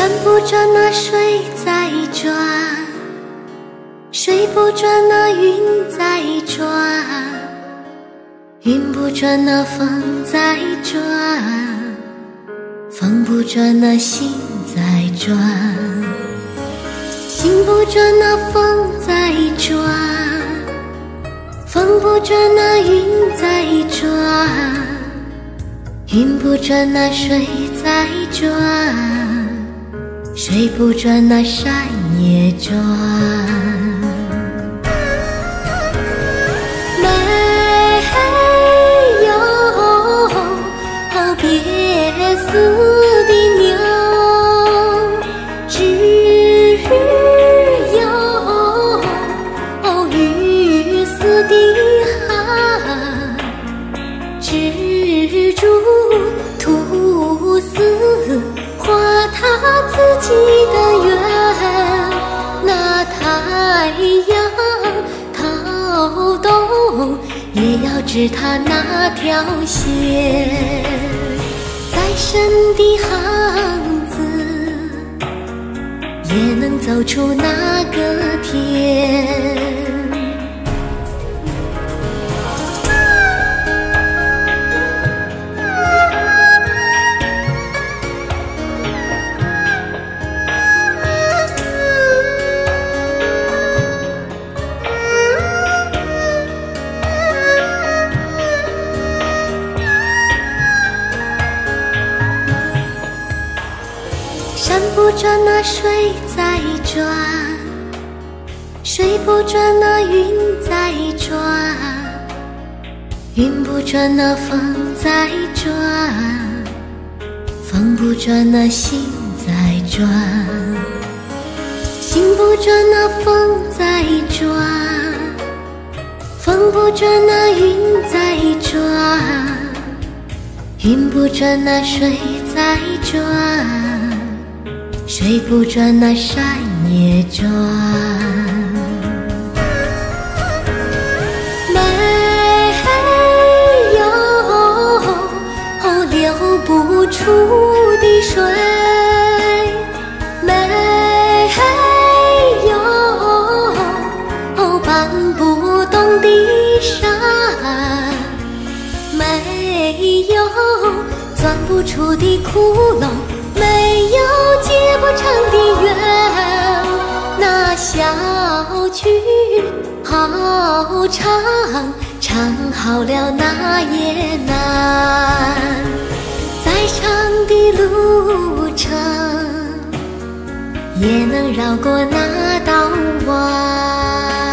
山不转，那水在转；水不转，那云在转；云不转，那风在转；风不转，那心在转；心不转，那风在转；风不转，那云在转；云不转，那水在转。水不转，那山也转。没有别死也要织他那条线。再深的巷子，也能走出那个天。山不转，那水在转；水不转，那云在转；云不转，那风在转；风不转，那心在转；心不转，那风在转；风不转，那云在转；云不转，那水在转。水不转，那山也转。没有流不出的水，没有搬不动的山，没有钻不出的窟窿，唱，唱好了那也难。再长的路程，也能绕过那道弯。